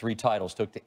three titles took to